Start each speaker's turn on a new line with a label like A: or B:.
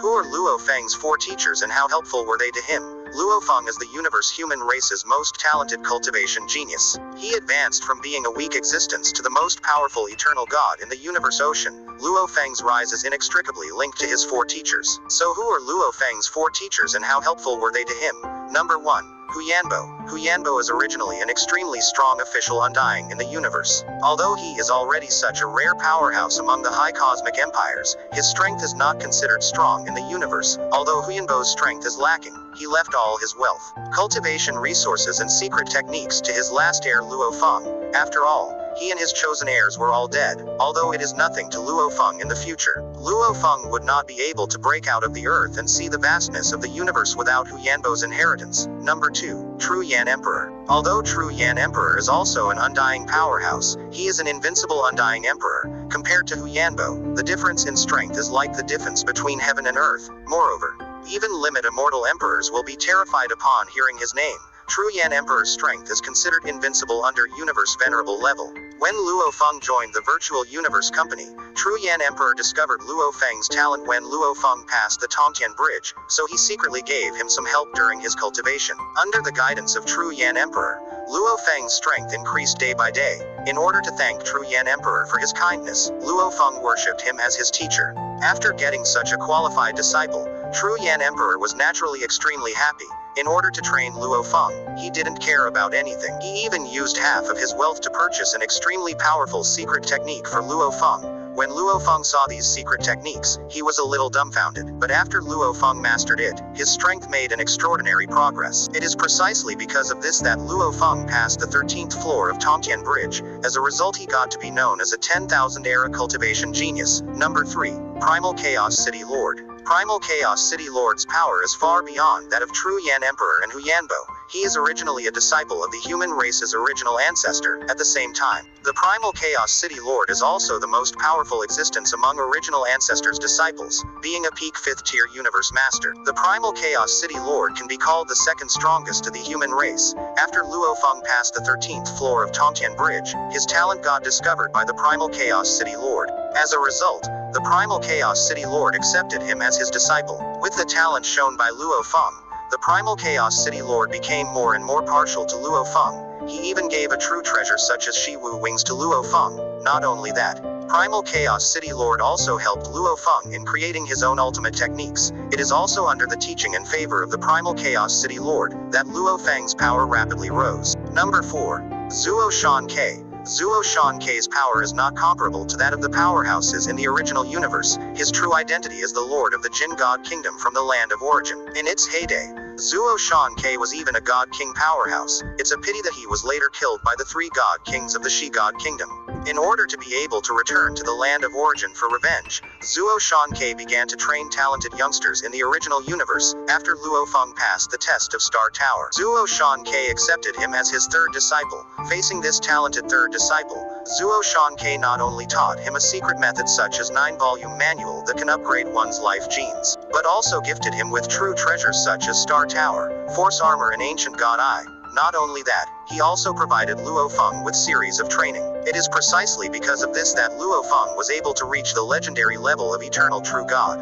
A: Who are Luo Feng's four teachers and how helpful were they to him? Luo Feng is the universe human race's most talented cultivation genius. He advanced from being a weak existence to the most powerful eternal god in the universe ocean. Luo Feng's rise is inextricably linked to his four teachers. So who are Luo Feng's four teachers and how helpful were they to him? Number 1. Huyanbo. Huyanbo is originally an extremely strong official undying in the universe. Although he is already such a rare powerhouse among the high cosmic empires, his strength is not considered strong in the universe. Although Huyanbo's strength is lacking, he left all his wealth, cultivation resources and secret techniques to his last heir Luo Feng. After all, he and his chosen heirs were all dead, although it is nothing to Luo Feng in the future. Luo Feng would not be able to break out of the earth and see the vastness of the universe without Hu Yanbo's inheritance. Number 2. True Yan Emperor. Although True Yan Emperor is also an undying powerhouse, he is an invincible undying emperor. Compared to Hu Yanbo, the difference in strength is like the difference between heaven and earth. Moreover, even limit immortal emperors will be terrified upon hearing his name. True Yan Emperor's strength is considered invincible under Universe Venerable level. When Luo Feng joined the Virtual Universe Company, True Yan Emperor discovered Luo Feng's talent when Luo Feng passed the Tongtian Bridge, so he secretly gave him some help during his cultivation. Under the guidance of True Yan Emperor, Luo Feng's strength increased day by day. In order to thank True Yan Emperor for his kindness, Luo Feng worshipped him as his teacher. After getting such a qualified disciple, True Yan Emperor was naturally extremely happy. In order to train Luo Feng, he didn't care about anything. He even used half of his wealth to purchase an extremely powerful secret technique for Luo Feng. When Luo Feng saw these secret techniques, he was a little dumbfounded. But after Luo Feng mastered it, his strength made an extraordinary progress. It is precisely because of this that Luo Feng passed the 13th floor of Tongtian Bridge. As a result, he got to be known as a 10,000 era cultivation genius. Number 3. Primal Chaos City Lord. Primal Chaos City Lord's power is far beyond that of true Yan Emperor and Huyanbo. He is originally a disciple of the human race's original ancestor. At the same time, the Primal Chaos City Lord is also the most powerful existence among original ancestors' disciples, being a peak 5th tier universe master. The Primal Chaos City Lord can be called the second strongest to the human race. After Luo Feng passed the 13th floor of Tongtian Bridge, his talent got discovered by the Primal Chaos City Lord. As a result, the Primal Chaos City Lord accepted him as his disciple. With the talent shown by Luo Feng, the Primal Chaos City Lord became more and more partial to Luo Feng. He even gave a true treasure such as Shi Wu wings to Luo Feng. Not only that, Primal Chaos City Lord also helped Luo Feng in creating his own ultimate techniques. It is also under the teaching and favor of the Primal Chaos City Lord that Luo Feng's power rapidly rose. Number 4. Zuo Shan Ke. Zuo Shan Ke's power is not comparable to that of the powerhouses in the original universe. His true identity is the Lord of the Jin God Kingdom from the land of origin. In its heyday, Zuo Shan Ke was even a God King powerhouse. It's a pity that he was later killed by the three God Kings of the Shi God Kingdom. In order to be able to return to the land of origin for revenge, Zuo Shan Ke began to train talented youngsters in the original universe. After Luo Feng passed the test of Star Tower, Zuo Shan Ke accepted him as his third disciple. Facing this talented third disciple, Zuo Shan Ke not only taught him a secret method such as 9-volume manual that can upgrade one's life genes, but also gifted him with true treasures such as Star Tower, Force Armor and Ancient God Eye. Not only that, he also provided Luo Feng with series of training. It is precisely because of this that Luo Feng was able to reach the legendary level of Eternal True God.